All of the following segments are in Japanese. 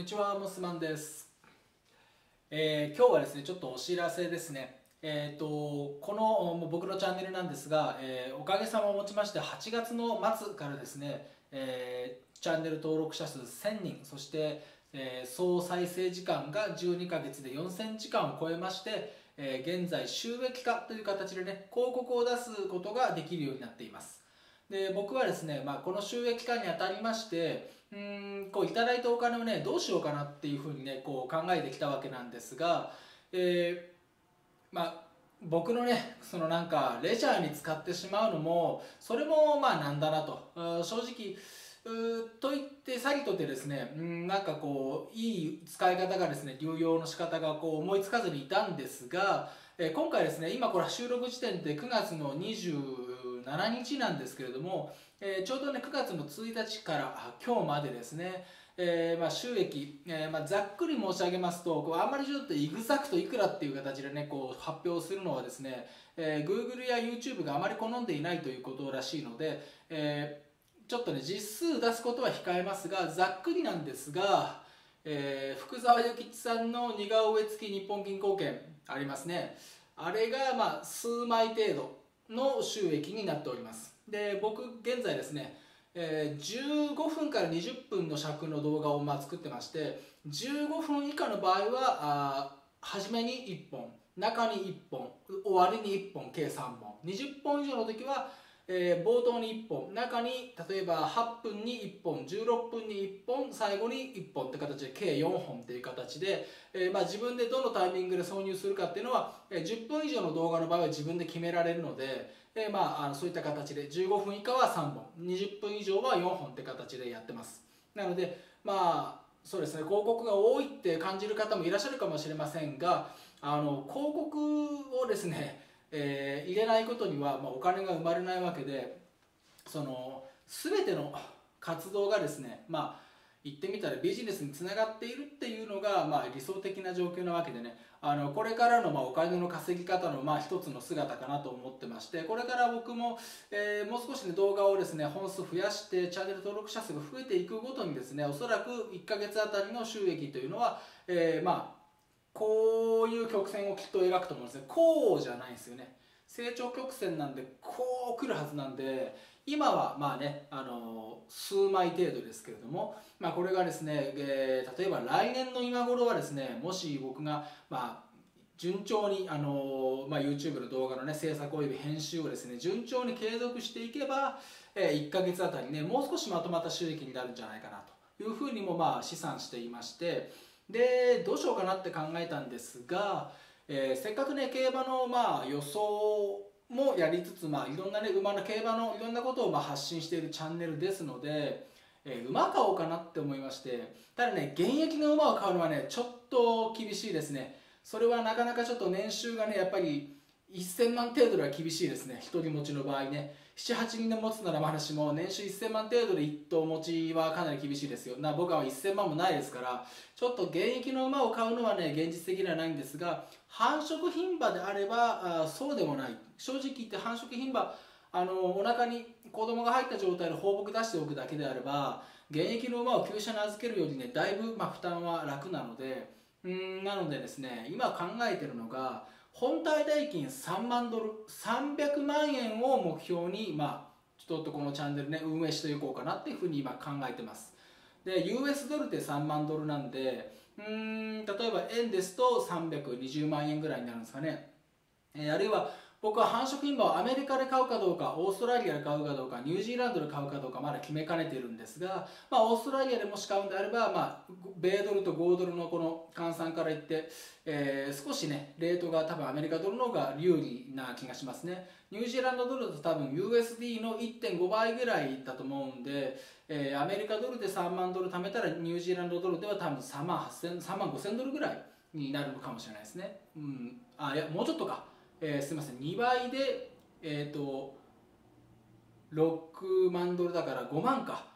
にちはモスマンです、えー、今日はですねちょっとお知らせですね。えーと、この僕のチャンネルなんですが、えー、おかげさまをもちまして8月の末からですね、え、チャンネル登録者数1000人そして、え、総再生時間が12ヶ月で4000時間を超えまして、え現在収益化という形でね広告を出すことができるようになっています。で僕はですね、まあ、この収益化にあたりましてうんこういただいたお金をねどうしようかなっていうふうにねこう考えてきたわけなんですが、えー、まあ僕のねそのなんかレジャーに使ってしまうのもそれもまあなんだなと。正直うと言って詐欺とってですねんなんかこういい使い方がですね流用の仕方がこう思いつかずにいたんですが、えー、今回ですね今これ収録時点で9月の27日なんですけれどもえー、ちょうどね9月の1日から今日までですね、えー、まあ収益、えー、まあざっくり申し上げますとこうあんまりちょっとイグザクトいくらっていう形でねこう発表するのはですね、えー、Google や YouTube があまり好んでいないということらしいので、えー、ちょっとね実数出すことは控えますがざっくりなんですが、えー、福沢諭吉さんの似顔絵付き日本銀行券ありますね。あれがまあ数枚程度の収益になっております。で僕現在ですね、えー、15分から20分の尺の動画をまあ作ってまして15分以下の場合はあ初めに1本中に1本終わりに1本計3本。20本以上の時はえー、冒頭に1本。中に例えば8分に1本16分に1本最後に1本って形で計4本っていう形で、えー、まあ、自分でどのタイミングで挿入するかっていうのは、えー、10分以上の動画の場合は自分で決められるので、えまあ、あのそういった形で15分以下は3本20分以上は4本って形でやってます。なのでまあそうですね広告が多いって感じる方もいらっしゃるかもしれませんがあの広告をですねえー、入れないことには、まあ、お金が生まれないわけでその全ての活動がですねまあ言ってみたらビジネスにつながっているっていうのが、まあ、理想的な状況なわけでね。あのこれからの、まあ、お金の稼ぎ方の、まあ、一つの姿かなと思ってましてこれから僕も、えー、もう少し、ね、動画をですね本数増やしてチャンネル登録者数が増えていくごとにですねおそらく1ヶ月あたりの収益というのは、えー、まあこういう曲線をきっと描くと思うんですね。こうじゃないんですよね。成長曲線なんでこう来るはずなんで今はまあねあの数枚程度ですけれども、まあ、これがですね、えー、例えば来年の今頃はですねもし僕がまあ順調にあの、まあ、YouTube の動画の、ね、制作および編集をですね順調に継続していけば、えー、1ヶ月あたりねもう少しまとまった収益になるんじゃないかなというふうにもまあ試算していましてでどうしようかなって考えたんですが、えー、せっかくね競馬のまあ予想もやりつつ、まあ、いろんなね馬の競馬のいろんなことをまあ発信しているチャンネルですので、えー、馬買おうかなって思いましてただね現役の馬を買うのはねちょっと厳しいですね。それはなかなかちょっと年収がねやっぱり1000万程度では厳しいですね。一人持ちの場合ね。78人で持つなら話も年収1000万程度で1頭持ちはかなり厳しいですよ。な僕は1000万もないですからちょっと現役の馬を買うのはね現実的ではないんですが繁殖牝馬であればあそうでもない。正直言って繁殖牝馬あのお腹に子供が入った状態で放牧出しておくだけであれば現役の馬を厩舎に預けるよりねだいぶまあ負担は楽なのでうんなのでですね今考えてるのが本体代金3万ドル300万円を目標にまあちょっとこのチャンネルね運営していこうかなっていうふうに今考えてます。で US ドルって3万ドルなんでうん例えば円ですと320万円ぐらいになるんですかね、えー、あるいは僕は繁殖牝馬をアメリカで買うかどうかオーストラリアで買うかどうかニュージーランドで買うかどうかまだ決めかねているんですが、まあ、オーストラリアでもし買うんであれば、まあ、米ドルと5ドルのこの換算からいって、えー、少しねレートが多分アメリカドルの方が有利な気がしますね。ニュージーランドドルだと多分 USD の1.5倍ぐらいだと思うんで、えー、アメリカドルで3万ドル貯めたらニュージーランドドルでは多分3万8000 3万5000ドルぐらいになるのかもしれないですね。うん。あいやもうちょっとか。えー、すみません。2倍でえ、ー、と6万ドルだから5万か。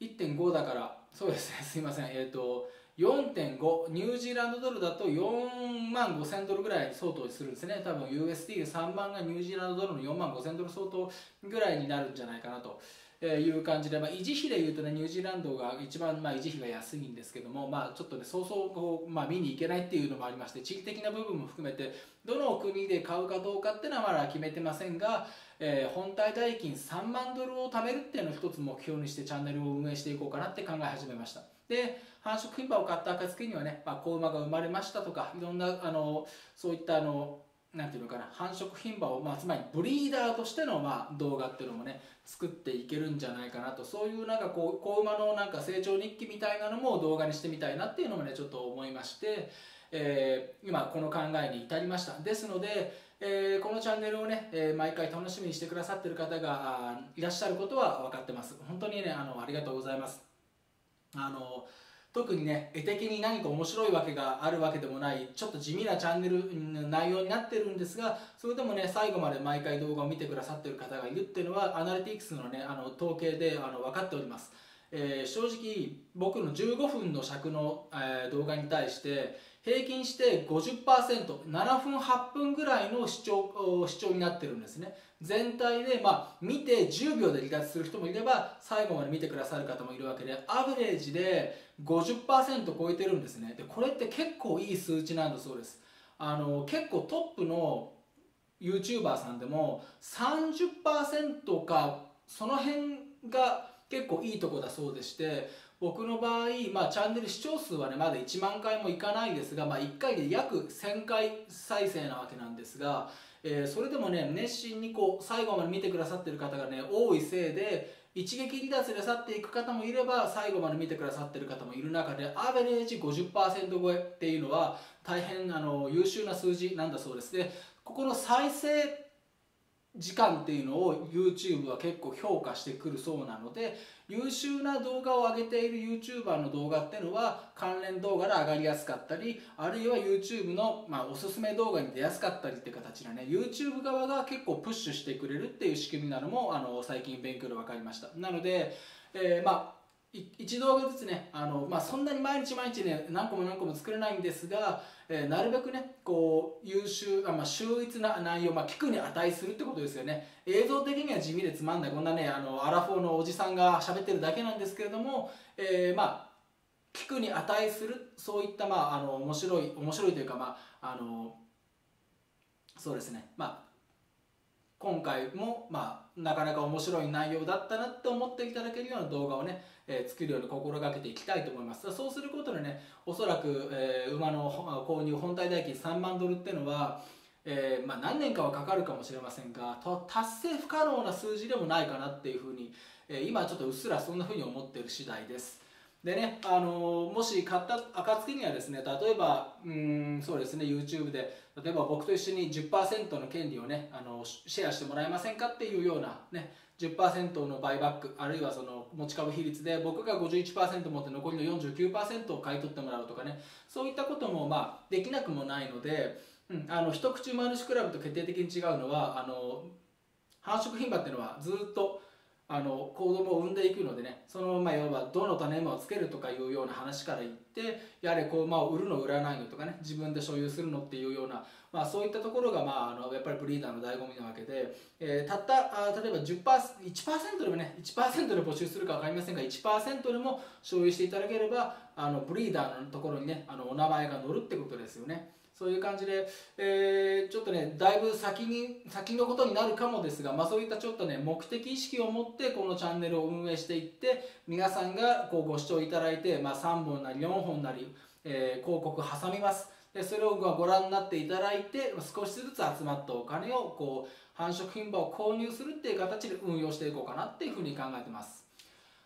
1.5だからそうですね。すみません。えっ、ー、と4.5ニュージーランドドルだと4万5千ドルぐらい相当するんですね。多分 USD3 万がニュージーランドドルの4万5千ドル相当ぐらいになるんじゃないかなと、え、いう感じで、まあ、維持費でいうとねニュージーランドが一番、まあ、維持費が安いんですけども、まあ、ちょっとねそうそうこう、まあ、見に行けないっていうのもありまして地理的な部分も含めてどの国で買うかどうかっていうのはまだ決めてませんが、えー、本体代金3万ドルを貯めるっていうのを一つ目標にしてチャンネルを運営していこうかなって考え始めました。で繁殖牝馬を買った暁にはね、まあ、子馬が生まれましたとかいろんなあのそういったあのなんていうのかな繁殖牝馬を、まあ、つまりブリーダーとしての、まあ、動画っていうのもね作っていけるんじゃないかなとそういうなんかこう子馬のなんか成長日記みたいなのも動画にしてみたいなっていうのもねちょっと思いまして、えー、今この考えに至りました。ですので、えー、このチャンネルをね、えー、毎回楽しみにしてくださってる方がいらっしゃることは分かってます。本当にねあのありがとうございます。あの特にね絵的に何か面白いわけがあるわけでもないちょっと地味なチャンネル内容になってるんですがそれでもね最後まで毎回動画を見てくださってる方がいるっていうのはアナリティクスのねあの統計であの分かっております、えー、正直僕の15分の尺の、えー、動画に対して平均して 50%7 分8分ぐらいの視聴視聴になってるんですね。全体で、まあ、見て10秒で離脱する人もいれば最後まで見てくださる方もいるわけでアベレージで50%超えてるんですね。でこれって結構いい数値なんだそうです。あの結構トップの YouTuber さんでも30%かその辺が結構いいとこだそうでして僕の場合、まあ、チャンネル視聴数はねまだ1万回もいかないですが、まあ、1回で約1000回再生なわけなんですが、えー、それでもね熱心にこう最後まで見てくださってる方がね多いせいで一撃離脱で去っていく方もいれば最後まで見てくださってる方もいる中でアベレージ50%超えっていうのは大変あの優秀な数字なんだそうです。でここの再生時間っていうのを YouTube は結構評価してくるそうなので優秀な動画を上げている YouTuber の動画っていうのは関連動画で上がりやすかったりあるいは YouTube の、まあ、おすすめ動画に出やすかったりって形でね YouTube 側が結構プッシュしてくれるっていう仕組みなのもあの最近勉強で分かりました。なので、えー、まあ一動画ずつねあの、まあ、そんなに毎日毎日ね何個も何個も作れないんですが、えー、なるべくねこう優秀あ、まあ、秀逸な内容、まあ、聞くに値するってことですよね。映像的には地味でつまんないこんなねあのアラフォーのおじさんが喋ってるだけなんですけれども、えー、まあ聞くに値するそういったまああの面白い面白いというかまああのそうですね。まあ今回も、まあ、なかなか面白い内容だったなって思っていただけるような動画をね、えー、作るように心がけていきたいと思います。そうすることでねおそらく、えー、馬の購入本体代金3万ドルっていうのは、えーまあ、何年かはかかるかもしれませんが達成不可能な数字でもないかなっていうふうに、えー、今ちょっとうっすらそんなふうに思ってる次第です。でね、あのもし買った暁にはですね例えばうんそうですね YouTube で例えば僕と一緒に10%の権利をねあのシェアしてもらえませんかっていうようなね10%のバイバックあるいはその持ち株比率で僕が51%持って残りの49%を買い取ってもらうとかねそういったこともまあできなくもないので、うん、あの一口馬主クラブと決定的に違うのはあの繁殖牝馬っていうのはずっとあの子供を産んでいくのでねそのまあいわばどの種馬をつけるとかいうような話から言ってやはりこう馬を売るの売らないのとかね自分で所有するのっていうような、まあ、そういったところが、まあ、あのやっぱりブリーダーの醍醐味なわけで、えー、たったあ例えば10% 1%でもね1%で募集するか分かりませんが1%でも所有していただければあのブリーダーのところにねあのお名前が載るってことですよね。そういう感じで、えー、ちょっとねだいぶ先に先のことになるかもですが、まあ、そういったちょっとね目的意識を持ってこのチャンネルを運営していって皆さんがこうご視聴いただいて、まあ、3本なり4本なり、えー、広告挟みます。でそれをご覧になっていただいて少しずつ集まったお金をこう繁殖牝馬を購入するっていう形で運用していこうかなっていうふうに考えてます。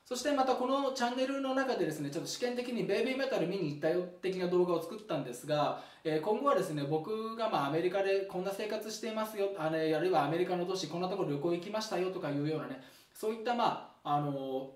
そしてまたこのチャンネルの中でですねちょっと試験的にベイビーメタル見に行ったよ的な動画を作ったんですが、え、今後はですね僕がまあアメリカでこんな生活していますよあれあるいはアメリカの都市こんなところ旅行行きましたよとかいうようなねそういったまああの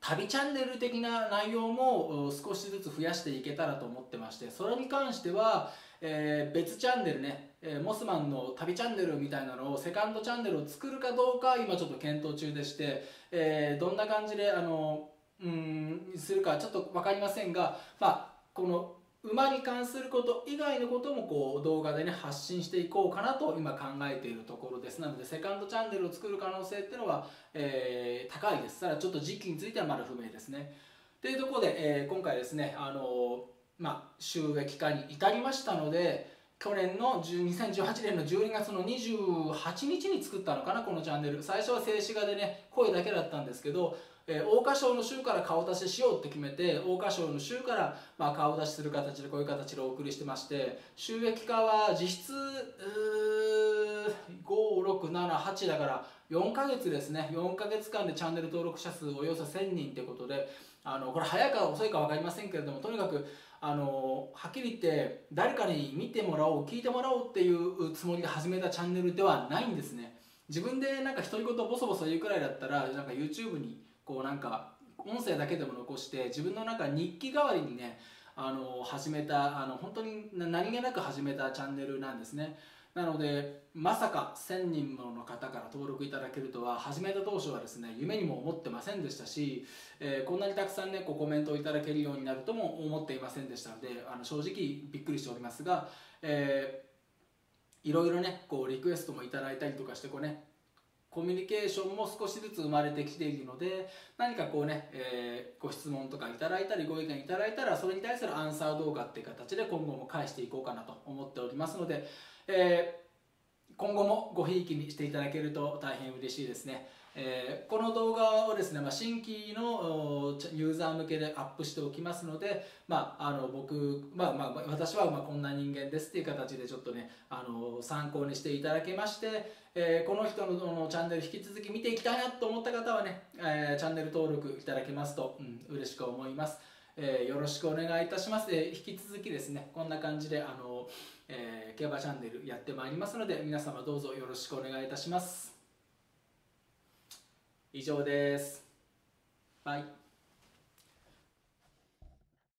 旅チャンネル的な内容も少しずつ増やしていけたらと思ってましてそれに関してはえー、別チャンネルね、えー、モスマンの旅チャンネルみたいなのをセカンドチャンネルを作るかどうか今ちょっと検討中でして、えー、どんな感じであのうんするかちょっと分かりませんが、まあ、この馬に関すること以外のこともこう動画でね発信していこうかなと今考えているところです。なのでセカンドチャンネルを作る可能性っていうのは、えー、高いです。ただちょっと時期についてはまだ不明ですね。というところで、えー、今回ですねあのまあ、収益化に至りましたので去年の2018年の12月の28日に作ったのかなこのチャンネル。最初は静止画でね声だけだったんですけどえー、桜花賞の週から顔出ししようって決めて桜花賞の週から、まあ、顔出しする形でこういう形でお送りしてまして収益化は実質5678だから4ヶ月ですね。4ヶ月間でチャンネル登録者数およそ1000人ってことであのこれ早いか遅いか分かりませんけれどもとにかくあのはっきり言って誰かに見てもらおう聞いてもらおうっていうつもりで始めたチャンネルではないんですね。自分でなんか独り言ボソボソ言うくらいだったらなんか YouTube にこうなんか音声だけでも残して自分の中日記代わりにねあの始めたあの本当に何気なく始めたチャンネルなんですね。なのでまさか1000人もの方から登録いただけるとは始めた当初はですね夢にも思ってませんでしたし、えー、こんなにたくさんねこうコメントをいただけるようになるとも思っていませんでしたのであの正直びっくりしておりますが、えー、いろいろねこうリクエストもいただいたりとかしてこうねコミュニケーションも少しずつ生まれてきているので何かこうね、えー、ご質問とかいただいたりご意見いただいたらそれに対するアンサー動画っていう形で今後も返していこうかなと思っておりますので、えー、今後もごひいきにしていただけると大変嬉しいですね。えー、この動画をですね、まあ、新規のユーザー向けでアップしておきますので、まあ、あの僕、まあまあ、私はまこんな人間ですっていう形でちょっとねあの参考にしていただけまして、えー、この人のチャンネル引き続き見ていきたいなと思った方はね、えー、チャンネル登録いただけますと、うん、嬉しく思います。えー、よろしくお願いいたします。え引き続きですね、こんな感じで、あの、え競馬チャンネルやってまいりますので、皆様どうぞよろしくお願いいたします。以上です。バイ。